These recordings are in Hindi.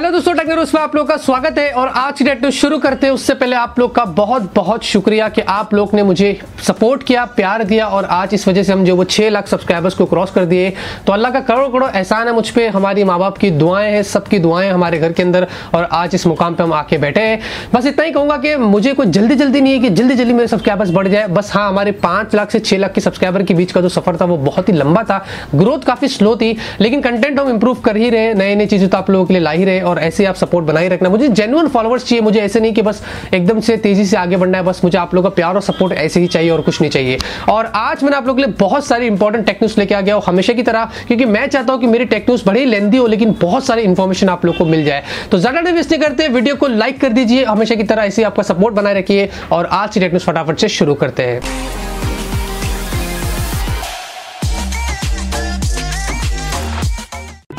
हेलो दोस्तों टेक्नोस में आप लोग का स्वागत है और आज की डेट शुरू करते हैं। उससे पहले आप लोग का बहुत बहुत शुक्रिया कि आप लोग ने मुझे सपोर्ट किया, प्यार दिया और आज इस वजह से हम जो वो छह लाख सब्सक्राइबर्स को क्रॉस कर दिए तो अल्लाह का करोड़ करोड़ एहसान है मुझ पर हमारी माँ बाप की दुआएँ हैं, सबकी दुआएँ हमारे घर के अंदर और आज इस मुकाम पर हम आके बैठे हैं। बस इतना ही कहूँगा कि मुझे कोई जल्दी जल्दी नहीं है कि जल्दी जल्दी मेरे सब्सक्राइबर्स बढ़ जाए। बस हाँ हमारे पाँच लाख से छह लाख के सब्सक्राइबर के बीच का जो सफ़र था, वो बहुत ही लंबा था। ग्रोथ काफ़ी स्लो थी, लेकिन कंटेंट हम इंप्रूव कर ही रहे नए नई चीज़ें तो आप लोगों के लिए ला ही रहे और ऐसे आप सपोर्ट बनाए रखना। मुझे जेनुअन फॉलोअर्स चाहिए। मुझे ऐसे नहीं कि बस एकदम से तेज़ी से आगे बढ़ना है। बस मुझे आप लोगों का प्यार और सपोर्ट ऐसे ही चाहिए और कुछ नहीं चाहिए। और आज मैंने आप लोगों के लिए बहुत सारी इंपॉर्टेंट टेक न्यूज़ लेके आ गया हूँ, हमेशा की तरह, क्योंकि मैं चाहता हूँ कि मेरी टेक न्यूज़ बड़ी लेंदी हो, लेकिन बहुत सारी इंफॉर्मेशन आप लोग को मिल जाए। तो ज़्यादा टाइम वेस्ट नहीं करते वीडियो को लाइक कर दीजिए, हमेशा की तरह ऐसे आपका सपोर्ट बनाए रखिए। और आज की टेक न्यूज़ फटाफट से शुरू करते हैं।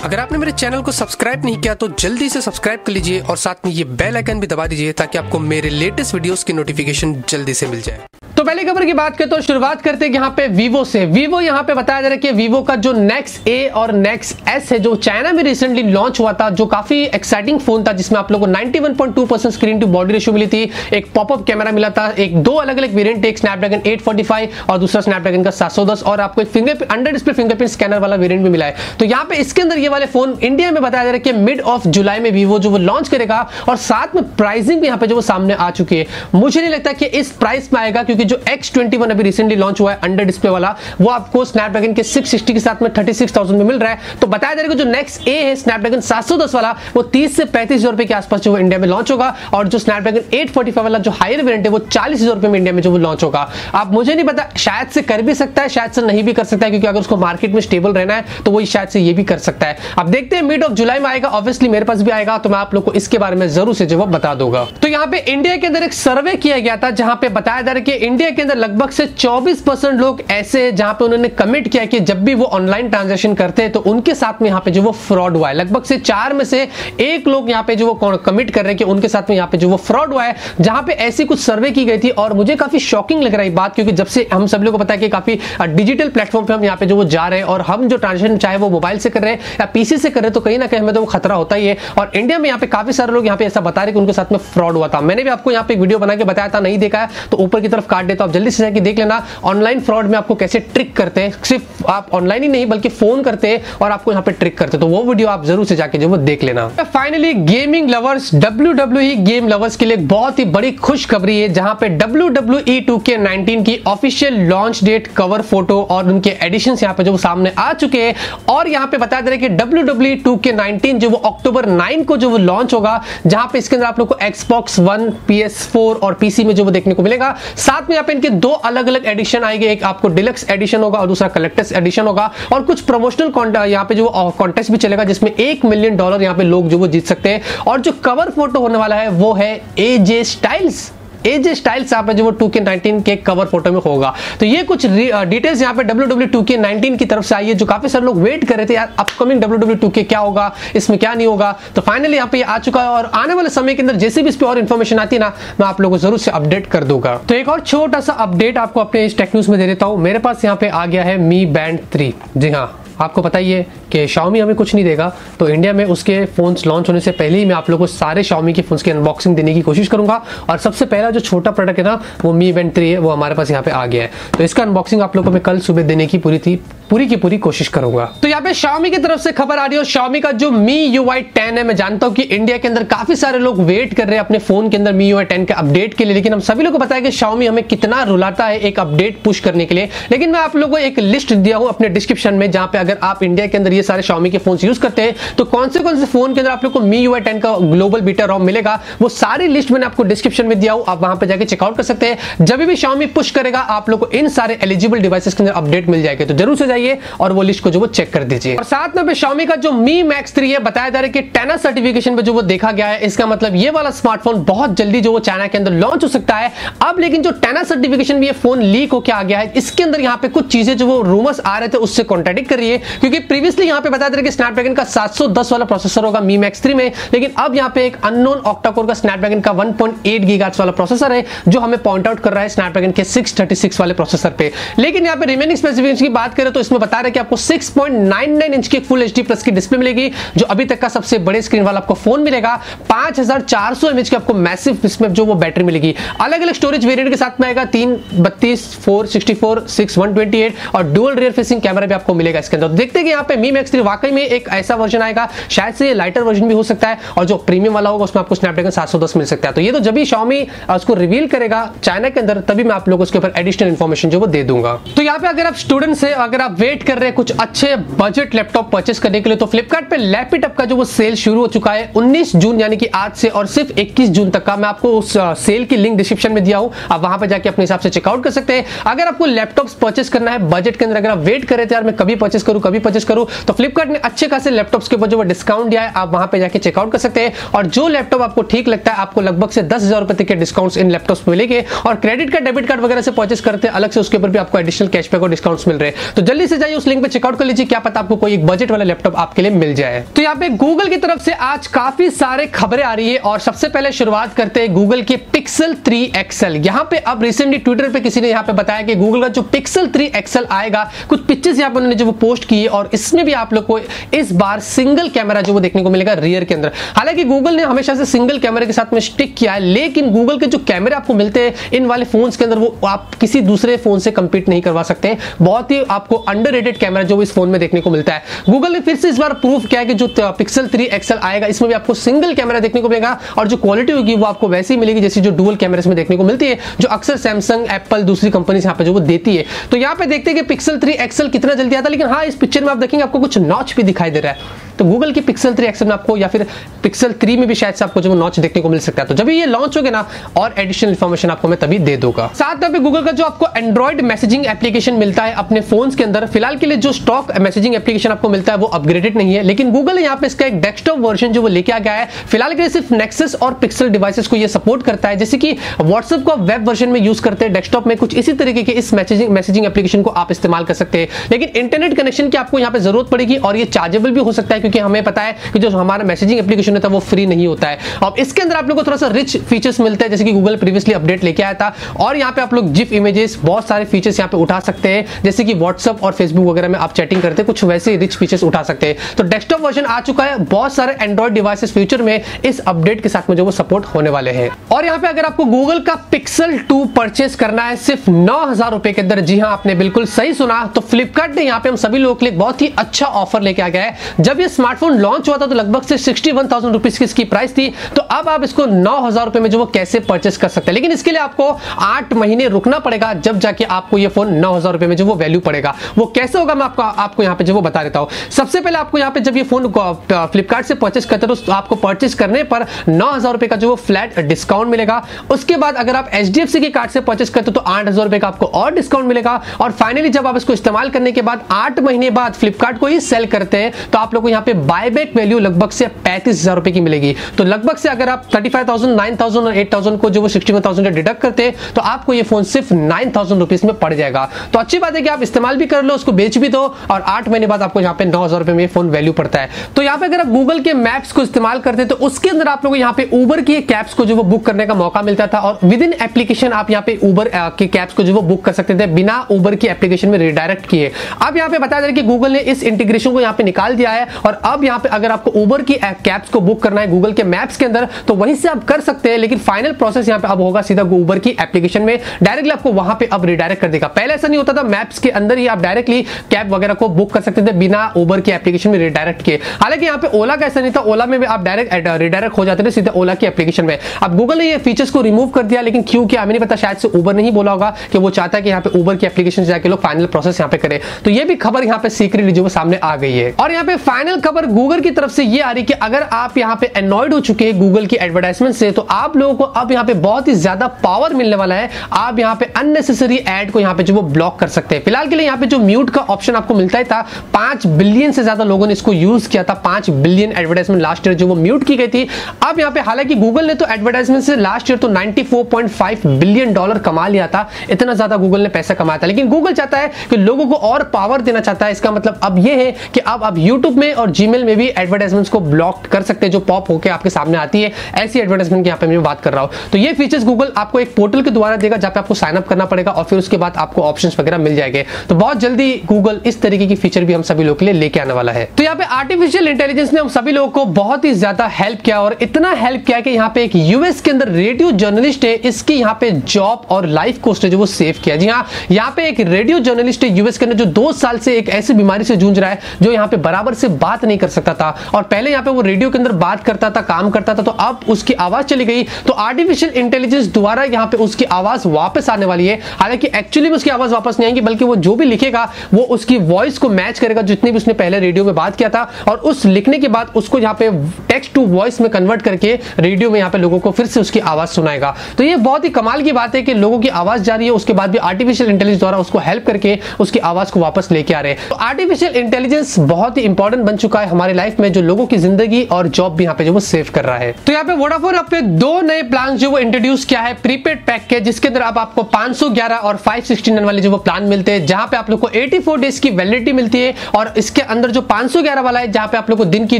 अगर आपने मेरे चैनल को सब्सक्राइब नहीं किया तो जल्दी से सब्सक्राइब कर लीजिए और साथ में ये बेल आइकन भी दबा दीजिए ताकि आपको मेरे लेटेस्ट वीडियोस की नोटिफिकेशन जल्दी से मिल जाए। तो पहले खबर की बात करें तो शुरुआत करते हैं यहाँ पे वीवो से। वीवो यहाँ पे बताया जा रहा है कि वीवो का जो नेक्स ए और नेक्स एस है, जो चाइना में रिसेंटली लॉन्च हुआ था, जो काफ़ी एक्साइटिंग फ़ोन था, जिसमें आप लोगों को 91.2 percent screen to body ratio मिली थी, एक पॉपअप कैमरा मिला था, एक दो अलग अलग वेरियंट एक स्नैपड्रैगन 845 और दूसरा स्नैपड्रैगन का 710 और आपको एक finger under display fingerprint scanner वाला वेरियंट भी मिला है। तो यहाँ पे इसके अंदर ये वाले फ़ोन इंडिया में बताया जा रहा है कि मिड ऑफ़ जुलाई में वीवो जो वो लॉन्च करेगा और साथ में प्राइसिंग भी यहाँ पे जो सामने आ चुकी है। मुझे नहीं लगता कि इस प्राइस में आएगा, क्योंकि जो एक्स ट्वेंटी अभी रिसेंटली लॉन्च हुआ है अंडर डिस्प्ले वाला वो आपको स्नैपड्रैगन के 660 के साथ में 36,000 में मिल रहा है। तो बताया जा रहा है जो नेक्स्ट ए है स्नैपड्रैगन 710 वाला वो 30 से पैंतीस रुपए के आसपास जो इंडिया में लॉन्च होगा और जो स्नैपड्रैगन 845 वाला जो हायर वेरियंट है वो चालीस रुपए में इंडिया में जो वो लॉन्च होगा। आप मुझे नहीं पता शायद से कर भी सकता है शायद से नहीं भी कर सकता है क्योंकि अगर उसको मार्केट में स्टेबल रहना है तो वो शायद से ये भी कर सकता है। अब देखते हैं मिड ऑफ़ जुलाई में आएगा ऑब्वियसली मेरे पास भी आएगा तो मैं आप लोग को इसके बारे में ज़रूर से जवाब बता दूँगा। तो यहाँ पे इंडिया के अंदर एक सर्वे किया गया था जहाँ पे बताया जा रहा है कि इंडिया के अंदर लगभग से 24 परसेंट लोग ऐसे हैं जहाँ पे उन्होंने कमिट किया कि जब भी वो ऑनलाइन ट्रांजेक्शन करते हैं तो उनके साथ में यहाँ पे जो वो फ्रॉड हुआ है। लगभग से चार में से एक लोग यहाँ पे जो वो कमिट कर रहे हैं कि उनके साथ में यहाँ पे जो वो फ्रॉड हुआ है, जहाँ पे ऐसी कुछ सर्वे की गई थी। और मुझे काफ़ी शॉकिंग लग रहा है बात, क्योंकि जब से हम सब लोग को पता है कि काफ़ी डिजिटल प्लेटफॉर्म पे हम यहाँ पे जो वो जा रहे हैं और हम जो ट्रांजेक्शन चाहे वो मोबाइल से कर रहे हैं या पीसी से कर रहे हैं तो कहीं ना कहीं हमें तो वो खतरा होता ही है। और इंडिया में यहाँ पे काफ़ी सारे लोग यहाँ पे ऐसा बता रहे कि उनके साथ में फ्रॉड हुआ था। मैंने भी आपको यहाँ पे वीडियो बना के बताया था, नहीं देखा है तो ऊपर की तरफ़ काट देता आप जल्दी से जाकर देख लेना ऑनलाइन फ्रॉड में आपको कैसे ट्रिक करते हैं। सिर्फ़ आप ऑनलाइन ही नहीं, बल्कि फ़ोन करते हैं और आपको यहाँ पे ट्रिक करते हैं। तो वो वीडियो आप ज़रूर से जाके जो वो देख लेना। Finally gaming lovers W W game lovers के लिए बहुत ही बड़ी खुशखबरी है, जहाँ पे W W E two K nineteen की official launch date cover photo और उनके एडिशन यहाँ पे जो सामने आ चुके हैं। और यहाँ पे बताया जा रहा कि W W two K nineteen जो वो अक्टूबर नाइन को जो वो लॉन्च होगा, जहाँ पे इसके अंदर आप लोग को Xbox one P S four और पीसी में जो वो देखने को मिलेगा। साथ में यहाँ पे इनके दो अलग अलग एडिशन आएँगे। एक आपको डिलक्स एडिशन होगा और दूसरा कलेक्टर्स एडिशन होगा। और कुछ प्रमोशनल यहाँ पे जो कॉन्टेस्ट भी चलेगा, जिसमें एक मिलियन डॉलर यहाँ पे लोग जो वो जीत सकते हैं। और जो कवर फ़ोटो होने वाला है, वो है एजे स्टाइल्स एज स्टाइल्स यहाँ पे जो टू के नाइनटीन के कवर फ़ोटो में होगा। तो ये कुछ डिटेल्स यहाँ पे W W two K nineteen की तरफ़ से आई है, जो काफ़ी सारे लोग वेट कर रहे थे, यार अपकमिंग डब्ल्यू डब्ल्यू टू के क्या होगा, इसमें क्या नहीं होगा। तो फाइनली यहाँ पे आ चुका है और आने वाले समय के अंदर जैसे भी इस पर और इन्फॉर्मेशन आती ना, मैं आप लोगों को ज़रूर से अपडेट कर दूँगा। तो एक और छोटा सा अपडेट आपको अपने इस टेक न्यूज़ में दे देता हूँ। मेरे पास यहाँ पे आ गया है मी बैंड थ्री जी हाँ। आपको पता ही है कि शाओमी हमें कुछ नहीं देगा। तो इंडिया में उसके फ़ोन्स लॉन्च होने से पहले ही मैं आप लोगों को सारे शाओमी के फ़ोन्स की अनबॉक्सिंग देने की कोशिश करूँगा। और सबसे पहला जो छोटा प्रोडक्ट है ना, वो मी इवेंट थ्री है, वो हमारे पास यहाँ पे आ गया है। तो इसका अनबॉक्सिंग आप लोगों को मैं कल सुबह देने की पूरी थी, पूरी की पूरी कोशिश करूँगा। तो यहाँ पे शाओमी की तरफ़ से खबर आ रही है शाओमी का जो मी यू आई टेन है, मैं जानता हूँ कि इंडिया के अंदर काफ़ी सारे लोग वेट कर रहे हैं अपने फ़ोन के अंदर मी यू आई टेन के अपडेट के लिए। लेकिन हम सभी लोग को पता है कि शाओमी हमें कितना रुलाता है एक अपडेट पुश करने के लिए। लेकिन मैं आप लोगों को एक लिस्ट दिया हूँ अपने डिस्क्रिप्शन में, जहाँ पे अगर आप इंडिया के अंदर ये सारे शाओमी के फ़ोन यूज़ करते हैं तो कौन से कौन से फ़ोन के अंदर आप लोग को मी यू टेन का ग्लोबल बीटा रॉम मिलेगा? वो सारी लिस्ट मैंने आपको डिस्क्रिप्शन में दिया हूँ, आप वहाँ पर जाकर चेकआउट कर सकते हैं। जब भी शाओमी पुश करेगा, आप लोग को इन सारे एलिजिबल डिवाइसेस के अंदर अपडेट मिल जाएगा। तो ज़रूर से जाइए और वो लिस्ट को जो वो चेक कर दीजिए। और साथ में Xiaomi का जो Mi Max 3 है, बताया जा रहा है कि टेना सर्टिफिकेशन पे जो वो देखा गया है, इसका मतलब ये वाला स्मार्टफ़ोन बहुत जल्दी जो वो चाइना के अंदर लॉन्च हो सकता है। अब लेकिन जो टेना सर्टिफिकेशन भी ये फ़ोन लीक होकर आ गया है, इसके अंदर यहाँ पे कुछ चीज़ें जो वो रूमर्स आ रहे थे, उससे कॉन्ट्रेडिक्ट कर रही है। क्योंकि प्रीवियसली यहाँ पे बता दे कि स्नैपड्रैगन का 710 वाला प्रोसेसर होगा मी मैक्स थ्री में, लेकिन अब यहाँ पे एक अननोन ऑक्टाकोर का स्नैपड्रैगन का 1.8 पॉइंट वाला प्रोसेसर है, जो हमें पॉइंट आउट कर रहा है स्नैपड्रैगन के 636 वाले प्रोसेसर पे। लेकिन यहाँ पे रिमेनिंग स्पेसिफिकेशन की बात करें तो इसमें बता रहे कि आपको 6.99 इंच की फुल एच प्लस की डिस्प्ले मिलेगी, जो अभी तक का सबसे बड़े स्क्रीन वाला आपको फ़ोन मिलेगा। पाँच हज़ार चार सौ आपको मैसिव डिस्प्ले जो वो बैटरी मिलेगी। अलग अलग स्टोरेज वेरियंट के साथ में आएगा, तीन बत्तीस four sixty four six one twenty eight और डुअल रियर फेसिंग कैमरा भी आपको मिलेगा इसके तो देखते हैं यहाँ पे मी मैक्स थ्री वाकई में एक ऐसा वर्जन आएगा। शायद से लाइटर वर्जन भी हो सकता है और जो प्रीमियम वाला होगा, उसमें आपको स्नैपड्रैगन 710 मिल सकता है। तो ये तो जब भी Xiaomi उसको रिवील करेगा चाइना के अंदर, तभी मैं आप लोगों को ऊपर एडिशनल इन्फॉर्मेशन जो वो दे दूँगा। तो यहाँ पे अगर आप स्टूडेंट से, अगर आप वेट कर रहे हैं कुछ अच्छे बजट लैपटॉप परचेस करने के लिए तो फ्लिपकार्ट पे लैपटॉप का जो वो सेल शुरू हो चुका है उन्नीस जून, यानी कि आज से और सिर्फ़ इक्कीस जून तक का मैं आपको उस सेल की लिंक डिस्क्रिप्शन में दिया हूँ। आप वहाँ पर जाके अपने हिसाब से चेकआउट कर सकते हैं। अगर आपको लैपटॉप परचेस करना है बजट के अंदर अगर आप वेट कर रहे थे, यार मैं कभी परचेस करूँ, कभी परचेस करूँ तो फ्लिपकार्ट ने अच्छे खासे लैपटॉप्स के ऊपर जो डिस्काउंट दिया है, आप वहाँ पे जाके चेकआउट कर सकते हैं। और जो लैपटॉप आपको ठीक लगता है, आपको लगभग से दस हज़ार रुपए के डिस्काउंट इन लैपटॉप मिलेंगे। और क्रेडिट कार्ड डेबिट कार्ड वगैरह से परचेस करते हैं, अलग से उसके ऊपर भी आपको एडिशनल कैशबैक और डिस्काउंट मिल रहे हैं। तो जल्दी से जाइए, उस लिंक पे चेकआउट कर लीजिए, क्या पता आपको कोई एक बजट वाला लैपटॉप आपके लिए मिल जाए। तो यहाँ पे गूगल की तरफ़ से आज काफ़ी सारे खबरें आ रही है, और सबसे पहले शुरुआत करते हैं गूगल के पिक्सल 3 एक्सएल यहाँ पे अब रिसेंटली ट्विटर पे किसी ने यहाँ पे बताया कि गूगल का जो पिक्सल 3 एक्सएल आएगा, कुछ पिक्चर्स यहाँ पे उन्होंने जो वो पोस्ट की और इसमें भी आप लोग को इस बार सिंगल कैमरा जो वो देखने को मिलेगा रियर के अंदर। हालाँकि गूगल ने हमेशा से सिंगल कैमरे के साथ में स्टिक किया है, लेकिन गूगल के जो कैमरे आपको मिलते हैं, इन वाले फ़ोन के अंदर वो आप किसी दूसरे फ़ोन से कंपीट नहीं करवा सकते बहुत ही आपको अंडर कैमरा जो इस फ़ोन में देखने को मिलता है। गूगल ने फिर से इस बार प्रूफ किया कि जो पिक्सल थ्री एक्सएल आएगा, इसमें भी आपको सिंगल कैमरा देखने को मिलेगा और जो क्वालिटी होगी वो आपको वैसी मिलेगी जैसी जो डुअल कैमरे में देखने को मिलती है, जो अक्सर सैमसंग एप्पल दूसरी कंपनी यहाँ पे जो वो देती है। तो यहाँ पे देखते हैं कि पिक्सल थ्री एक्सएल कितना जल्दी आता है, लेकिन हाँ इस पिक्चर में आप देखेंगे आपको कुछ नॉच भी दिखाई दे रहा है। तो गूगल की पिक्सल थ्री एक्सएल में आपको या फिर पिक्सल थ्री में भी शायद से आपको जो नॉच देखने को मिल सकता है। तो जब ये लॉन्च होगा ना, और एडिशनल इन्फॉर्मेशन आपको मैं तभी दे दूँगा। साथ में गूगल का जो आपको एंड्रॉइड मैसेजिंग एप्लीकेशन मिलता है अपने फ़ोन के अंदर, फ़िलहाल के लिए जो स्टॉक मैसेजिंग एप्लीकेशन आपको मिलता है वो अपग्रेडेड नहीं है, लेकिन गूगल यहाँ पे इसका एक डेस्कटॉप वर्जन जो वो लेके आ गया है। फ़िलहाल के लिए सिर्फ़ नेक्सस और पिक्सल डिवाइसेस को ये सपोर्ट करता है, जैसे कि व्हाट्सएप को वेब वर्जन में यूज़ करते हैं डेस्कटॉप में कुछ इसी तरीके के इस मैसेजिंग मैसेजिंग एप्लीकेशन को आप इस्तेमाल कर सकते हैं। लेकिन इंटरनेट कनेक्शन की आपको यहाँ पे ज़रूरत पड़ेगी और ये चार्जेबल भी हो सकता है क्योंकि हमें पता है कि जो हमारा मैसेजिंग एप्लीकेशन होता है वो फ्री नहीं होता है। अब इसके अंदर आप लोग को थोड़ा सा रिच फीचर्स मिलते हैं, जैसे कि गूगल प्रीवियसली अपडेट लेके आया था। और यहाँ पे आप लोग जिफ इमेजेस बहुत सारे फीचर्स यहाँ पे उठा सकते हैं, जैसे कि व्हाट्सअप और फेसबुक वगैरह में आप चैटिंग करते हैं, कुछ वैसे रिच फीचर्स उठा सकते हैं। तो डेस्कटॉप वर्जन आ चुका है, बहुत सारे एंड्रॉइड डिवाइसेस फ्यूचर में इस अपडेट के साथ में जो वो सपोर्ट होने वाले हैं। और यहाँ पे अगर आपको गूगल का पिक्सल 2 परचेस करना है, सिर्फ़ नौ हज़ार रुपए के अंदर, जी हाँ आपने बिल्कुल सही सुना तो फ्लिपकार्ट ने यहाँ पे हम सभी लोगों के लिए बहुत ही अच्छा ऑफ़र लेके आ गया है। जब ये स्मार्टफ़ोन लॉन्च हुआ था तो लगभग से सिक्सटी वन थाउज़ेंड रुपीज़ की इसकी प्राइस थी। तो अब आप इसको नौ हज़ार रुपए में जो वो कैसे परचेस कर सकते हैं? लेकिन इसके लिए आपको आठ महीने रुकना पड़ेगा जब जाके आपको ये फ़ोन नौ हज़ार रुपए में जो वो वैल्यू पड़ेगा। वो कैसे होगा मैं आपको आपको यहाँ पे जो वो बता देता हूँ। सबसे पहले आपको यहाँ पे जब ये फ़ोन फ्लिपकार्ट से परचेस करते हो तो आपको परचेस करने पर नौ हज़ार रुपए का जो वो फ्लैट डिस्काउंट मिलेगा। उसके बाद अगर आप एच डी एफ़ सी के कार्ड से परचेस करते हो तो आठ हज़ार रुपए का आपको और डिस्काउंट मिलेगा। और फाइनली जब आप इसको इस्तेमाल करने के बाद, आठ महीने बाद फ्लिपकार्ट को ही सेल करते हैं तो आप लोग को यहाँ पे बायबैक वैल्यू लगभग से पैंतीस हज़ार रुपए की मिलेगी। तो लगभग से अगर आप thirty five thousand nine thousand और एट थाउज़ेंड को जो वो सिक्सटी वन थाउज़ेंड डिडक्ट करते हैं तो आपको ये फ़ोन सिर्फ़ नाइन थाउज़ेंड रुपीज़ में पड़ जाएगा। तो अच्छी बात है कि आप इस्तेमाल भी कर लो, उसको बेच भी दो और आठ महीने बाद आपको यहाँ पे नौ हज़ार रुपए में फ़ोन वैल्यू पड़ता है। तो यहाँ पे अगर आप गूगल के मैप्स को इस्तेमाल करते तो उसके अंदर आप लोग यहाँ पे उबर की कैब्स को जो वो बुक करने का मौका मिलता था और विद इन एप्लीकेशन आप यहाँ पे उबर के कैब्स को जो वो बुक कर सकते थे बिना उबर की एप्लीकेशन में रिडायरेक्ट किए। अब यहाँ पे बताया जा कि गूगल ने इस इंटीग्रेशन को यहाँ पे निकाल दिया है और अब यहाँ पे अगर आपको उबर की कैब्स को बुक करना है गूगल के मैप्स के अंदर तो वहीं से आप कर सकते हैं, लेकिन फाइनल प्रोसेस यहाँ पे अब होगा सीधा उबर की एप्लीकेशन में। डायरेक्टली आपको वहाँ पे अब रिडायरेक्ट कर देगा। पहले ऐसा नहीं होता था मैप्स के अंदर ही आप डायरेक्टली कैब वगैरह को बुक कर सकते थे बिना उबर की एप्लीकेशन में रिडायरेक्ट किए। हालाँकि यहाँ पे ओला का ऐसा नहीं था ओला में भी आप डायरेक्ट रिडायरेक्ट हो जाते थे सीधा ओला की एप्लीकेशन में। अब गूगल ने ये फीचर्स को रिमूव कर दिया, लेकिन क्यों किया? हमें नहीं पता, शायद से उबर नहीं बोला होगा कि वो चाहता है कि यहाँ पे उबर की एप्लीकेशन जाके लोग फाइनल प्रोसेस यहाँ पे करें। तो ये भी खबर यहाँ पे सीक्रेट जो सामने आ गई है। और यहाँ पे फाइनल खबर गूगल की तरफ़ से ये आ रही कि अगर आप यहाँ पे एनॉइड हो चुके हैं गूगल की एडवर्टाइजमेंट से तो आप लोगों को अब यहाँ पे बहुत ही ज़्यादा पावर मिलने वाला है। आप यहाँ पे अननेसेसरी एड को यहाँ पे जो वो ब्लॉक कर सकते हैं। फ़िलहाल के लिए यहाँ पे जो म्यूट का ऑप्शन आपको मिलता है था, पाँच बिलियन से ज़्यादा लोगों ने इसको यूज़ किया था, पाँच बिलियन एडवर्टाइजमेंट लास्ट ईयर जो वो म्यूट की गई थी। अब यहाँ पे हालाँकि गूगल ने तो एडवर्टाइजमेंट से लास्ट ईयर तो 94.5 बिलियन डॉलर कमा लिया था। इतना ज़्यादा गूगल ने पैसा कमाया था। लेकिन गूगल चाहता है कि लोगों को और पावर देना चाहता है। इसका मतलब अब यह है कि अब आप यूट्यूब में और जीमेल में भी एडवर्टाइजमेंट्स को ब्लॉक कर सकते हैं, जो पॉप होकर आपके सामने आती है। ऐसी एडवर्टाइजमेंट की यहाँ पे मैं बात कर रहा हूँ। तो ये फीचर्स गूगल आपको एक पोर्टल के द्वारा देगा, जहाँ पे आपको साइन अप करना पड़ेगा और फिर उसके बाद आपको ऑप्शन वगैरह मिल जाएँगे। तो बहुत जल्दी गूगल इस तरीके की फीचर भी हम सभी लोग के लिए लेके आने वाला है। तो यहाँ पे आर्टिफिशियल इंटेलिजेंस ने हम सभी लोगों को बहुत ही ज़्यादा हेल्प किया और इतना हेल्प किया कि यहाँ पे एक यूएस के अंदर रेडियो जर्नलिस्ट है, इसकी यहाँ पे जॉब और लाइफ कोस्ट है जो वो सेव किया जी हाँ यहाँ पे एक रेडियो जर्नलिस्ट है यूएस के अंदर, जो दो साल से एक ऐसी बीमारी से जूझ रहा है, जो यहाँ पे बराबर से बात नहीं कर सकता था। और पहले यहाँ पे वो रेडियो के अंदर बात करता था, काम करता था तो अब उसकी आवाज़ चली गई। तो आर्टिफिशियल इंटेलिजेंस द्वारा यहाँ पे उसकी आवाज़ वापस आने वाली है। हालाँकि एक्चुअली उसकी आवाज़ वापस नहीं आएगी, बल्कि वो जो भी लिखेगा, वो उसकी वॉइस को मैच करेगा, जितनी भी उसने पहले रेडियो में बात किया था। और उस लिखने के बाद उसको यहाँ पे टेक्स्ट टू वॉइस में कन्वर्ट करके रेडियो में यहाँ पे लोगों को फिर से उसकी आवाज़ सुनाएगा। तो ये बहुत ही कमाल की बात है कि लोगों की आवाज़ जा रही है, उसके बाद भी आर्टिफिशियल इंटेलिजेंस द्वारा उसको हेल्प करके उसकी आवाज़ को वापस लेके आ रहे हैं। तो आर्टिफिशियल इंटेलिजेंस बहुत ही इंपॉर्टेंट बन चुका है हमारे लाइफ में, जो लोगों की ज़िंदगी और जॉब भी यहाँ पे जो वो सेव कर रहा है। तो यहाँ पे वोडाफोन अपने दो नए प्लान जो वो इंट्रोड्यूस किया है प्रीपेड पैक के, जिसके अंदर आप आपको 511 और 569 वाले जो वो प्लान मिलते हैं, जहाँ पे आप लोग को 84 डेज़ की वैलिडिटी मिलती है, और इसके अंदर जो 511 वाला है, जहाँ पे आप लोग को दिन की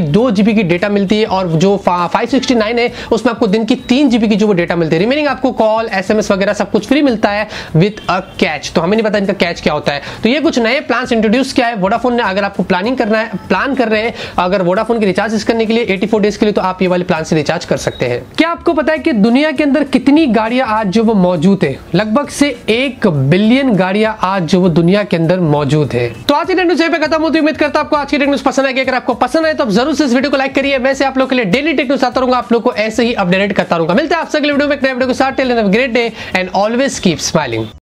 दो जीबी की डेटा मिलती है, और जो 569 है, उसमें आपको दिन की तीन जीबी की जो वो डेटा मिलती है। रिमेनिंग आपको कॉल एसएमएस वगैरह सब कुछ फ्री मिलता है विद अ कैच तो हमें नहीं पता इनका कैच क्या होता है। तो ये कुछ नए प्लान इंट्रोड्यूस किया है। वोडाफोन ने अगर आपको प्लानिंग करना है प्लान कर रहे हैं, अगर वोडाफोन की रिचार्ज करने के लिए एटी डेज़ के लिए तो आप ये वाले प्लान से रिचार्ज कर सकते हैं। क्या आपको पता है कि दुनिया के अंदर कितनी गाड़ियाँ आज जो वो मौजूद है? लगभग से एक बिलियन गाड़ियाँ आज जो वो दुनिया के अंदर मौजूद है। तो आज की न्यूज़ पे खत्म होती उम्मीद करता आपको आज की न्यूज़ पसंद आएगी। अगर आपको पसंद आए तो ज़रूर से इस वीडियो को लाइक करिए। वैसे आप लोग के लिए डेली टेक न्यूज़ आता रहूँगा, आप लोग को ऐसे ही अपडेट करता रहूँगा। मिलता है आपसे अगले वीडियो में great day and always keep smiling